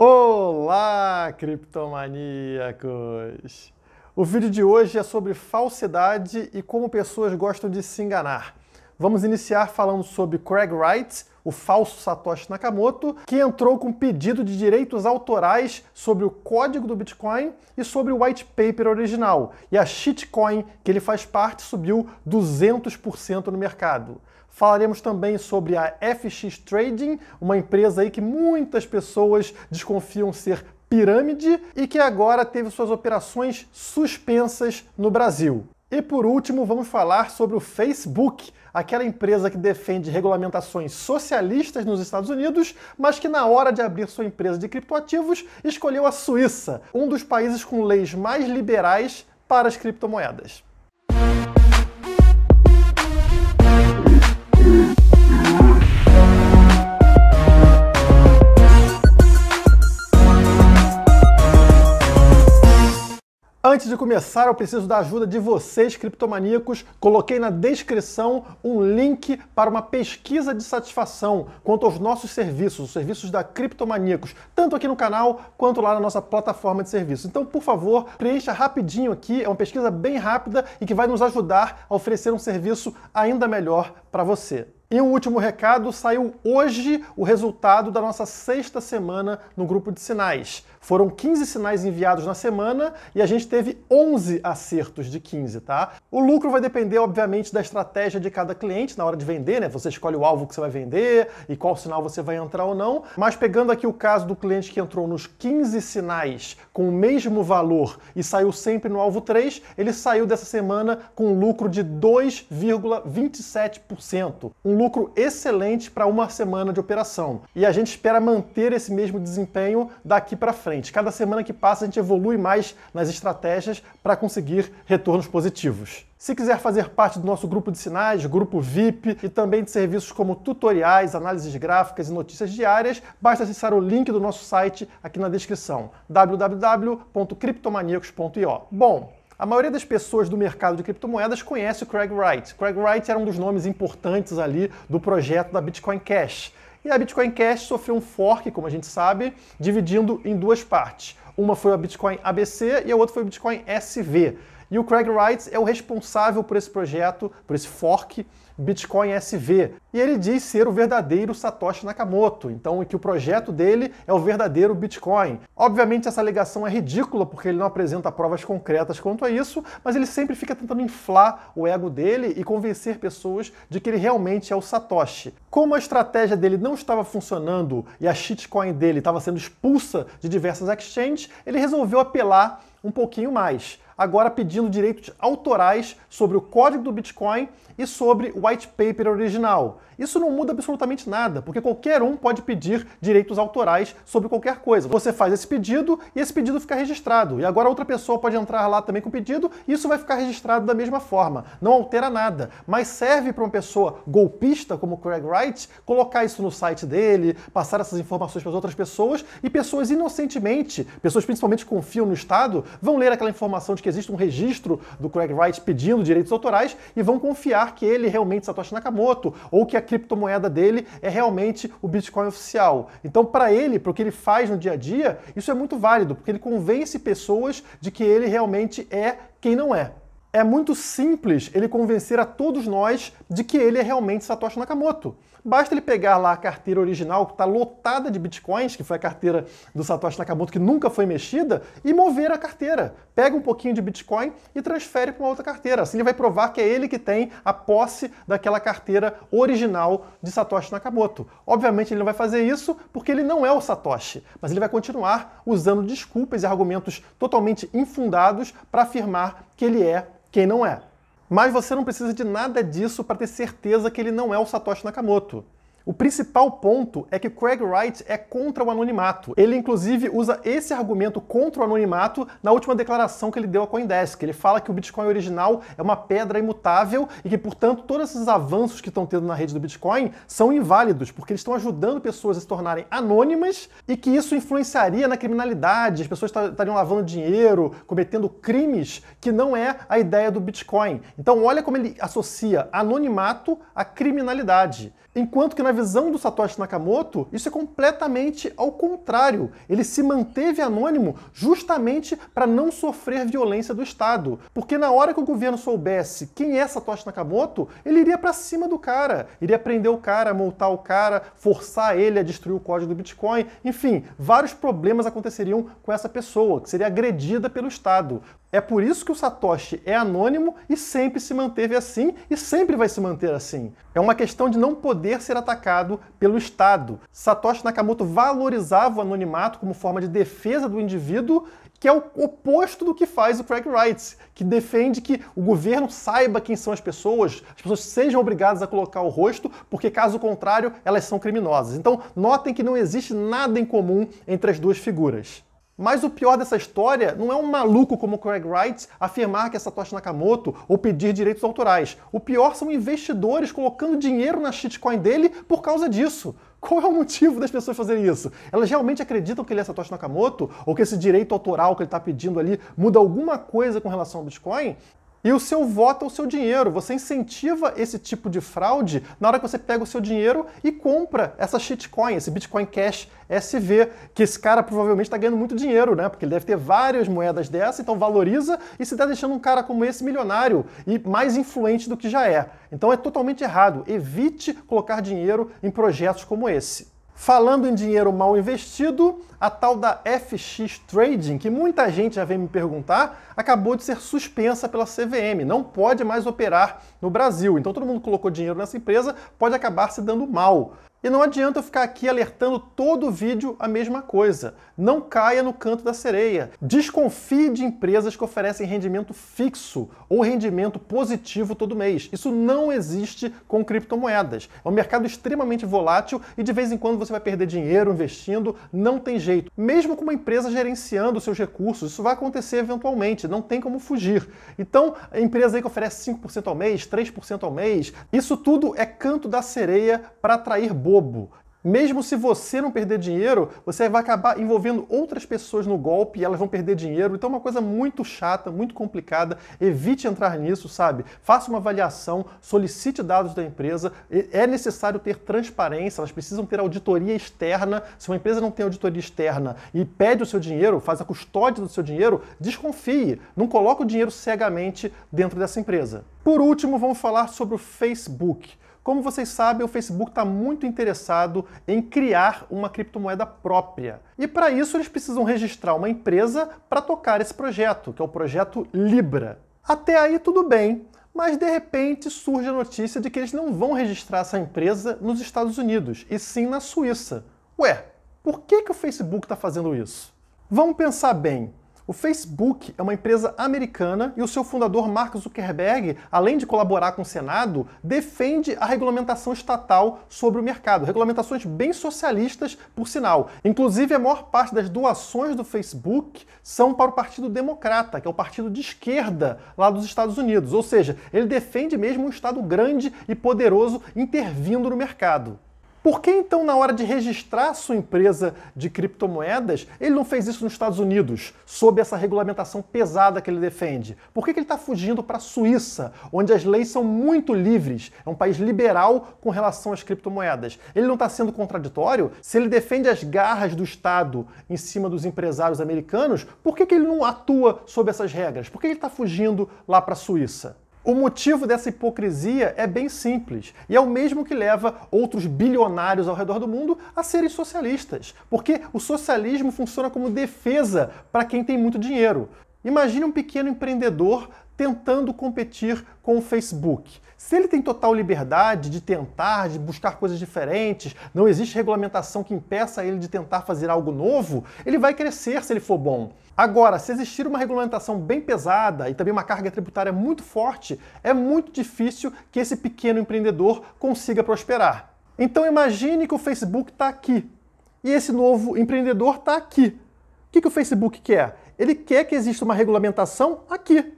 Olá, criptomaníacos! O vídeo de hoje é sobre falsidade e como pessoas gostam de se enganar. Vamos iniciar falando sobre Craig Wright, o falso Satoshi Nakamoto, que entrou com pedido de direitos autorais sobre o código do Bitcoin e sobre o white paper original. E a shitcoin que ele faz parte subiu 200% no mercado. Falaremos também sobre a FX Trading, uma empresa aí que muitas pessoas desconfiam ser pirâmide e que agora teve suas operações suspensas no Brasil. E por último, vamos falar sobre o Facebook, aquela empresa que defende regulamentações socialistas nos Estados Unidos, mas que na hora de abrir sua empresa de criptoativos escolheu a Suíça, um dos países com leis mais liberais para as criptomoedas. Antes de começar, eu preciso da ajuda de vocês, criptomaníacos. Coloquei na descrição um link para uma pesquisa de satisfação quanto aos nossos serviços, os serviços da Criptomaníacos, tanto aqui no canal quanto lá na nossa plataforma de serviços. Então, por favor, preencha rapidinho aqui, é uma pesquisa bem rápida e que vai nos ajudar a oferecer um serviço ainda melhor para você. E um último recado, saiu hoje o resultado da nossa sexta semana no grupo de sinais. Foram 15 sinais enviados na semana e a gente teve 11 acertos de 15, tá? O lucro vai depender, obviamente, da estratégia de cada cliente na hora de vender, né? Você escolhe o alvo que você vai vender e qual sinal você vai entrar ou não. Mas pegando aqui o caso do cliente que entrou nos 15 sinais com o mesmo valor e saiu sempre no alvo 3, ele saiu dessa semana com um lucro de 2,27%. Um lucro excelente para uma semana de operação. E a gente espera manter esse mesmo desempenho daqui para frente. Cada semana que passa, a gente evolui mais nas estratégias para conseguir retornos positivos. Se quiser fazer parte do nosso grupo de sinais, grupo VIP e também de serviços como tutoriais, análises gráficas e notícias diárias, basta acessar o link do nosso site aqui na descrição: www.criptomaniacos.io. Bom, a maioria das pessoas do mercado de criptomoedas conhece o Craig Wright. Craig Wright era um dos nomes importantes ali do projeto da Bitcoin Cash. E a Bitcoin Cash sofreu um fork, como a gente sabe, dividindo em duas partes. Uma foi a Bitcoin ABC e a outra foi o Bitcoin SV. E o Craig Wright é o responsável por esse projeto, por esse fork Bitcoin SV. E ele diz ser o verdadeiro Satoshi Nakamoto, então que o projeto dele é o verdadeiro Bitcoin. Obviamente essa alegação é ridícula porque ele não apresenta provas concretas quanto a isso, mas ele sempre fica tentando inflar o ego dele e convencer pessoas de que ele realmente é o Satoshi. Como a estratégia dele não estava funcionando e a shitcoin dele estava sendo expulsa de diversas exchanges, ele resolveu apelar um pouquinho mais agora pedindo direitos autorais sobre o código do Bitcoin e sobre o white paper original. Isso não muda absolutamente nada, porque qualquer um pode pedir direitos autorais sobre qualquer coisa. Você faz esse pedido e esse pedido fica registrado. E agora outra pessoa pode entrar lá também com o pedido e isso vai ficar registrado da mesma forma. Não altera nada, mas serve para uma pessoa golpista como Craig Wright colocar isso no site dele, passar essas informações para as outras pessoas e pessoas inocentemente, pessoas principalmente que confiam no Estado, vão ler aquela informação de que existe um registro do Craig Wright pedindo direitos autorais e vão confiar que ele realmente Satoshi Nakamoto ou que a criptomoeda dele é realmente o Bitcoin oficial. Então, para ele, para o que ele faz no dia a dia, isso é muito válido, porque ele convence pessoas de que ele realmente é quem não é. É muito simples ele convencer a todos nós de que ele é realmente Satoshi Nakamoto. Basta ele pegar lá a carteira original, que está lotada de bitcoins, que foi a carteira do Satoshi Nakamoto que nunca foi mexida, e mover a carteira. Pega um pouquinho de bitcoin e transfere para uma outra carteira. Assim ele vai provar que é ele que tem a posse daquela carteira original de Satoshi Nakamoto. Obviamente ele não vai fazer isso porque ele não é o Satoshi, mas ele vai continuar usando desculpas e argumentos totalmente infundados para afirmar que ele é quem não é. Mas você não precisa de nada disso para ter certeza que ele não é o Satoshi Nakamoto. O principal ponto é que Craig Wright é contra o anonimato. Ele, inclusive, usa esse argumento contra o anonimato na última declaração que ele deu à Coindesk. Ele fala que o Bitcoin original é uma pedra imutável e que, portanto, todos esses avanços que estão tendo na rede do Bitcoin são inválidos, porque eles estão ajudando pessoas a se tornarem anônimas e que isso influenciaria na criminalidade, as pessoas estariam lavando dinheiro, cometendo crimes, que não é a ideia do Bitcoin. Então, olha como ele associa anonimato à criminalidade. Enquanto que, na visão do Satoshi Nakamoto, isso é completamente ao contrário. Ele se manteve anônimo justamente para não sofrer violência do Estado. Porque na hora que o governo soubesse quem é Satoshi Nakamoto, ele iria para cima do cara, iria prender o cara, multar o cara, forçar ele a destruir o código do Bitcoin. Enfim, vários problemas aconteceriam com essa pessoa, que seria agredida pelo Estado. É por isso que o Satoshi é anônimo e sempre se manteve assim e sempre vai se manter assim. É uma questão de não poder ser atacado pelo Estado. Satoshi Nakamoto valorizava o anonimato como forma de defesa do indivíduo, que é o oposto do que faz o Craig Wright, que defende que o governo saiba quem são as pessoas, as pessoas sejam obrigadas a colocar o rosto, porque caso contrário, elas são criminosas. Então, notem que não existe nada em comum entre as duas figuras. Mas o pior dessa história não é um maluco como Craig Wright afirmar que é Satoshi Nakamoto ou pedir direitos autorais. O pior são investidores colocando dinheiro na shitcoin dele por causa disso. Qual é o motivo das pessoas fazerem isso? Elas realmente acreditam que ele é Satoshi Nakamoto? Ou que esse direito autoral que ele está pedindo ali muda alguma coisa com relação ao Bitcoin? E o seu voto é o seu dinheiro. Você incentiva esse tipo de fraude na hora que você pega o seu dinheiro e compra essa shitcoin, esse Bitcoin Cash SV, que esse cara provavelmente está ganhando muito dinheiro, né? Porque ele deve ter várias moedas dessa, então valoriza e se está deixando um cara como esse milionário e mais influente do que já é. Então é totalmente errado. Evite colocar dinheiro em projetos como esse. Falando em dinheiro mal investido, a tal da FX Trading, que muita gente já vem me perguntar, acabou de ser suspensa pela CVM, não pode mais operar no Brasil. Então todo mundo colocou dinheiro nessa empresa, pode acabar se dando mal. E não adianta eu ficar aqui alertando todo vídeo a mesma coisa. Não caia no canto da sereia. Desconfie de empresas que oferecem rendimento fixo ou rendimento positivo todo mês. Isso não existe com criptomoedas. É um mercado extremamente volátil e de vez em quando você vai perder dinheiro investindo, não tem jeito. Mesmo com uma empresa gerenciando seus recursos, isso vai acontecer eventualmente, não tem como fugir. Então, a empresa que oferece 5% ao mês, 3% ao mês, isso tudo é canto da sereia para atrair bobo. Mesmo se você não perder dinheiro, você vai acabar envolvendo outras pessoas no golpe e elas vão perder dinheiro. Então é uma coisa muito chata, muito complicada. Evite entrar nisso, sabe? Faça uma avaliação, solicite dados da empresa. É necessário ter transparência, elas precisam ter auditoria externa. Se uma empresa não tem auditoria externa e pede o seu dinheiro, faz a custódia do seu dinheiro, desconfie. Não coloque o dinheiro cegamente dentro dessa empresa. Por último, vamos falar sobre o Facebook. Como vocês sabem, o Facebook está muito interessado em criar uma criptomoeda própria. E para isso eles precisam registrar uma empresa para tocar esse projeto, que é o projeto Libra. Até aí tudo bem, mas de repente surge a notícia de que eles não vão registrar essa empresa nos Estados Unidos, e sim na Suíça. Ué, por que, que o Facebook está fazendo isso? Vamos pensar bem. O Facebook é uma empresa americana e o seu fundador Mark Zuckerberg, além de colaborar com o Senado, defende a regulamentação estatal sobre o mercado, regulamentações bem socialistas, por sinal. Inclusive, a maior parte das doações do Facebook são para o Partido Democrata, que é o partido de esquerda lá dos Estados Unidos. Ou seja, ele defende mesmo um Estado grande e poderoso intervindo no mercado. Por que então, na hora de registrar sua empresa de criptomoedas, ele não fez isso nos Estados Unidos, sob essa regulamentação pesada que ele defende? Por que, que ele está fugindo para a Suíça, onde as leis são muito livres? É um país liberal com relação às criptomoedas. Ele não está sendo contraditório? Se ele defende as garras do Estado em cima dos empresários americanos, por que, que ele não atua sob essas regras? Por que ele está fugindo lá para a Suíça? O motivo dessa hipocrisia é bem simples e é o mesmo que leva outros bilionários ao redor do mundo a serem socialistas, porque o socialismo funciona como defesa para quem tem muito dinheiro. Imagine um pequeno empreendedor tentando competir com o Facebook. Se ele tem total liberdade de tentar, de buscar coisas diferentes, não existe regulamentação que impeça ele de tentar fazer algo novo, ele vai crescer se ele for bom. Agora, se existir uma regulamentação bem pesada e também uma carga tributária muito forte, é muito difícil que esse pequeno empreendedor consiga prosperar. Então imagine que o Facebook está aqui e esse novo empreendedor está aqui. O que, que o Facebook quer? Ele quer que exista uma regulamentação aqui,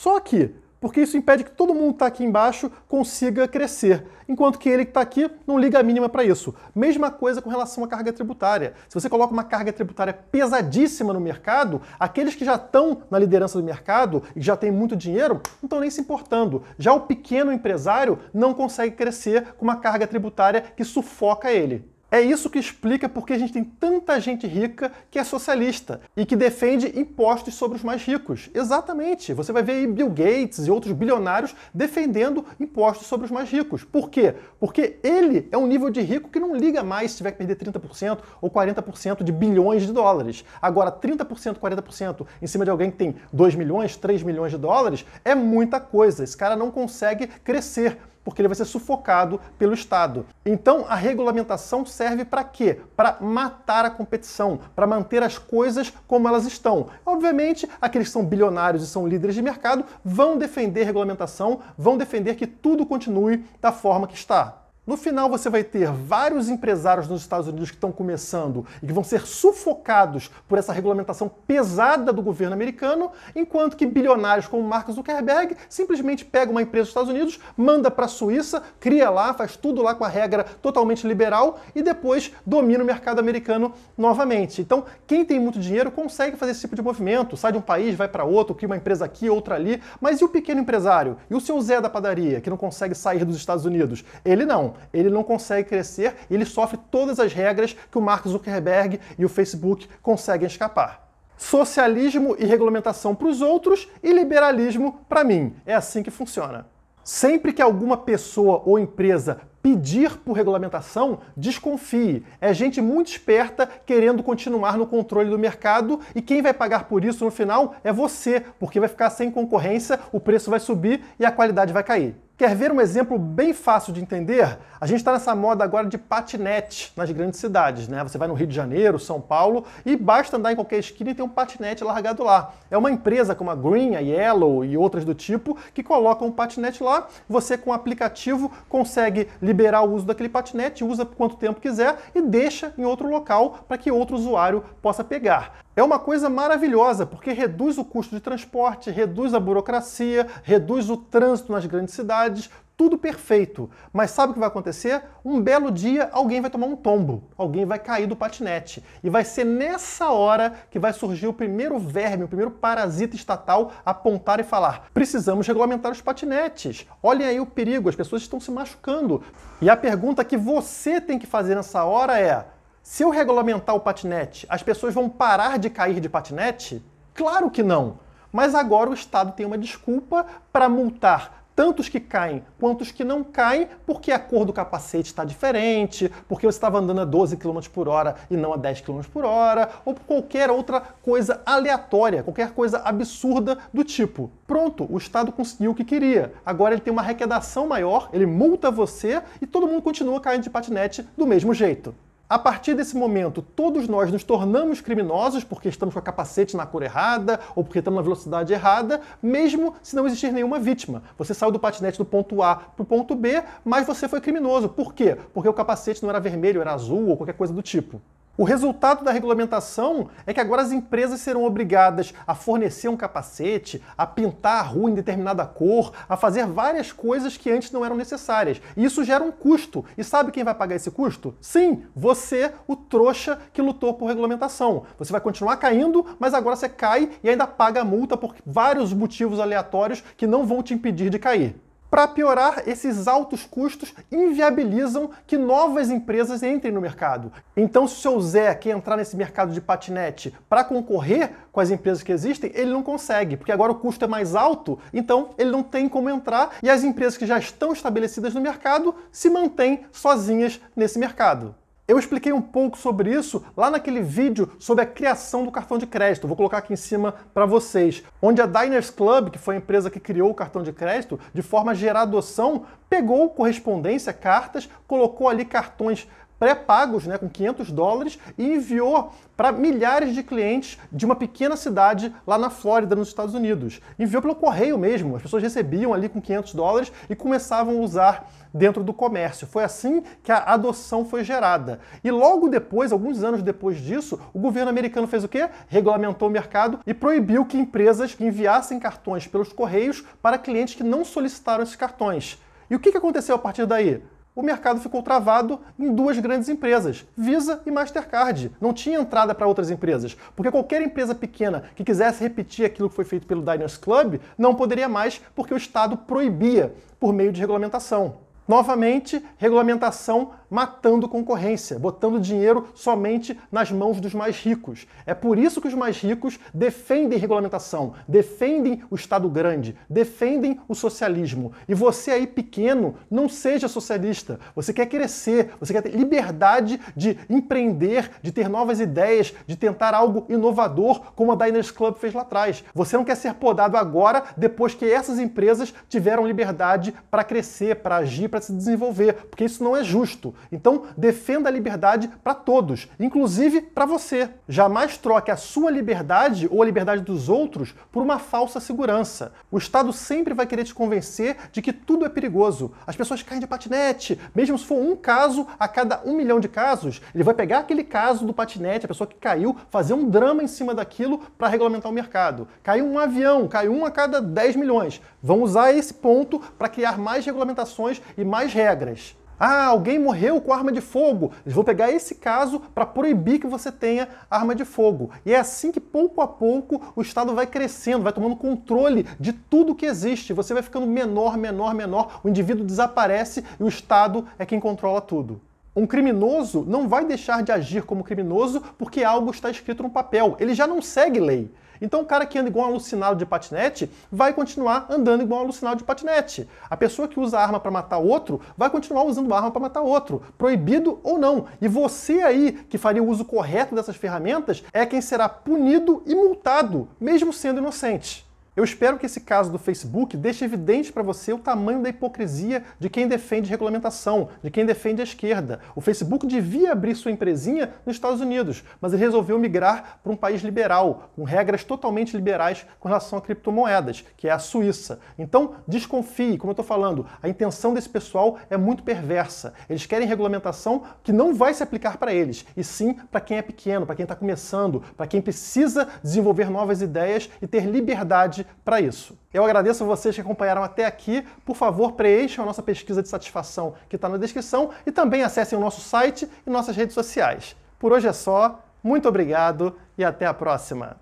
só aqui. porque isso impede que todo mundo que está aqui embaixo consiga crescer, enquanto que ele que está aqui não liga a mínima para isso. Mesma coisa com relação à carga tributária. Se você coloca uma carga tributária pesadíssima no mercado, aqueles que já estão na liderança do mercado e já têm muito dinheiro não estão nem se importando. Já o pequeno empresário não consegue crescer com uma carga tributária que sufoca ele. É isso que explica porque a gente tem tanta gente rica que é socialista e que defende impostos sobre os mais ricos. Exatamente. Você vai ver aí Bill Gates e outros bilionários defendendo impostos sobre os mais ricos. Por quê? Porque ele é um nível de rico que não liga mais se tiver que perder 30% ou 40% de bilhões de dólares. Agora, 30%, 40% em cima de alguém que tem 2 milhões, 3 milhões de dólares é muita coisa. Esse cara não consegue crescer porque ele vai ser sufocado pelo Estado. Então, a regulamentação serve para quê? Para matar a competição, para manter as coisas como elas estão. Obviamente, aqueles que são bilionários e são líderes de mercado vão defender regulamentação, vão defender que tudo continue da forma que está. No final, você vai ter vários empresários nos Estados Unidos que estão começando e que vão ser sufocados por essa regulamentação pesada do governo americano, enquanto que bilionários como Mark Zuckerberg simplesmente pega uma empresa dos Estados Unidos, manda para a Suíça, cria lá, faz tudo lá com a regra totalmente liberal e depois domina o mercado americano novamente. Então, quem tem muito dinheiro consegue fazer esse tipo de movimento, sai de um país, vai para outro, cria uma empresa aqui, outra ali, mas e o pequeno empresário? E o seu Zé da padaria, que não consegue sair dos Estados Unidos? Ele não ele não consegue crescer e ele sofre todas as regras que o Mark Zuckerberg e o Facebook conseguem escapar. Socialismo e regulamentação para os outros e liberalismo para mim. É assim que funciona. Sempre que alguma pessoa ou empresa pedir por regulamentação, desconfie. É gente muito esperta querendo continuar no controle do mercado e quem vai pagar por isso no final é você, porque vai ficar sem concorrência, o preço vai subir e a qualidade vai cair. Quer ver um exemplo bem fácil de entender? A gente está nessa moda agora de patinete nas grandes cidades, né? Você vai no Rio de Janeiro, São Paulo e basta andar em qualquer esquina e ter um patinete largado lá. É uma empresa como a Green, a Yellow e outras do tipo que colocam um patinete lá. Você com o aplicativo consegue liberar o uso daquele patinete, usa por quanto tempo quiser e deixa em outro local para que outro usuário possa pegar. É uma coisa maravilhosa, porque reduz o custo de transporte, reduz a burocracia, reduz o trânsito nas grandes cidades, tudo perfeito. Mas sabe o que vai acontecer? Um belo dia alguém vai tomar um tombo, alguém vai cair do patinete. E vai ser nessa hora que vai surgir o primeiro verme, o primeiro parasita estatal apontar e falar: precisamos regulamentar os patinetes. Olhem aí o perigo, as pessoas estão se machucando. E a pergunta que você tem que fazer nessa hora é: se eu regulamentar o patinete, as pessoas vão parar de cair de patinete? Claro que não. Mas agora o Estado tem uma desculpa para multar tantos que caem quanto os que não caem, porque a cor do capacete está diferente, porque você estava andando a 12 km por hora e não a 10 km por hora, ou por qualquer outra coisa aleatória, qualquer coisa absurda do tipo. Pronto, o Estado conseguiu o que queria. Agora ele tem uma arrecadação maior, ele multa você e todo mundo continua caindo de patinete do mesmo jeito. A partir desse momento, todos nós nos tornamos criminosos porque estamos com a capacete na cor errada ou porque estamos na velocidade errada, mesmo se não existir nenhuma vítima. Você saiu do patinete do ponto A para o ponto B, mas você foi criminoso. Por quê? Porque o capacete não era vermelho, era azul ou qualquer coisa do tipo. O resultado da regulamentação é que agora as empresas serão obrigadas a fornecer um capacete, a pintar a rua em determinada cor, a fazer várias coisas que antes não eram necessárias. E isso gera um custo. E sabe quem vai pagar esse custo? Sim, você, o trouxa que lutou por regulamentação. Você vai continuar caindo, mas agora você cai e ainda paga a multa por vários motivos aleatórios que não vão te impedir de cair. Para piorar, esses altos custos inviabilizam que novas empresas entrem no mercado. Então, se o seu Zé quer entrar nesse mercado de patinete para concorrer com as empresas que existem, ele não consegue, porque agora o custo é mais alto, então ele não tem como entrar e as empresas que já estão estabelecidas no mercado se mantêm sozinhas nesse mercado. Eu expliquei um pouco sobre isso lá naquele vídeo sobre a criação do cartão de crédito. Vou colocar aqui em cima para vocês. Onde a Diners Club, que foi a empresa que criou o cartão de crédito, de forma a gerar adoção, pegou correspondência, cartas, colocou ali cartões pré-pagos, né, com 500 dólares, e enviou para milhares de clientes de uma pequena cidade lá na Flórida, nos Estados Unidos. Enviou pelo correio mesmo, as pessoas recebiam ali com 500 dólares e começavam a usar dentro do comércio. Foi assim que a adoção foi gerada. E logo depois, alguns anos depois disso, o governo americano fez o quê? Regulamentou o mercado e proibiu que empresas enviassem cartões pelos correios para clientes que não solicitaram esses cartões. E o que aconteceu a partir daí? O mercado ficou travado em duas grandes empresas, Visa e Mastercard. Não tinha entrada para outras empresas, porque qualquer empresa pequena que quisesse repetir aquilo que foi feito pelo Diners Club não poderia mais, porque o Estado proibia por meio de regulamentação. Novamente, regulamentação matando concorrência, botando dinheiro somente nas mãos dos mais ricos. É por isso que os mais ricos defendem regulamentação, defendem o Estado grande, defendem o socialismo. E você aí pequeno, não seja socialista. Você quer crescer, você quer ter liberdade de empreender, de ter novas ideias, de tentar algo inovador, como a Diners Club fez lá atrás. Você não quer ser podado agora, depois que essas empresas tiveram liberdade para crescer, para agir, para se desenvolver, porque isso não é justo. Então, defenda a liberdade para todos, inclusive para você. Jamais troque a sua liberdade ou a liberdade dos outros por uma falsa segurança. O Estado sempre vai querer te convencer de que tudo é perigoso. As pessoas caem de patinete, mesmo se for um caso a cada um milhão de casos, ele vai pegar aquele caso do patinete, a pessoa que caiu, fazer um drama em cima daquilo para regulamentar o mercado. Caiu um avião, caiu um a cada 10 milhões. Vão usar esse ponto para criar mais regulamentações e mais regras. Ah, alguém morreu com arma de fogo. Vão pegar esse caso para proibir que você tenha arma de fogo. E é assim que, pouco a pouco, o Estado vai crescendo, vai tomando controle de tudo que existe. Você vai ficando menor, menor, menor. O indivíduo desaparece e o Estado é quem controla tudo. Um criminoso não vai deixar de agir como criminoso porque algo está escrito no papel. Ele já não segue lei. Então o cara que anda igual um alucinado de patinete vai continuar andando igual um alucinado de patinete. A pessoa que usa arma para matar outro vai continuar usando arma para matar outro, proibido ou não. E você aí que faria o uso correto dessas ferramentas é quem será punido e multado, mesmo sendo inocente. Eu espero que esse caso do Facebook deixe evidente para você o tamanho da hipocrisia de quem defende regulamentação, de quem defende a esquerda. O Facebook devia abrir sua empresinha nos Estados Unidos, mas ele resolveu migrar para um país liberal, com regras totalmente liberais com relação a criptomoedas, que é a Suíça. Então, desconfie, como eu estou falando, a intenção desse pessoal é muito perversa. Eles querem regulamentação que não vai se aplicar para eles, e sim para quem é pequeno, para quem está começando, para quem precisa desenvolver novas ideias e ter liberdade para isso. Eu agradeço a vocês que acompanharam até aqui. Por favor, preencham a nossa pesquisa de satisfação que está na descrição e também acessem o nosso site e nossas redes sociais. Por hoje é só, muito obrigado e até a próxima.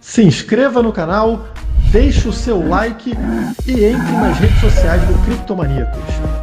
Se inscreva no canal, deixe o seu like e entre nas redes sociais do Criptomaníacos.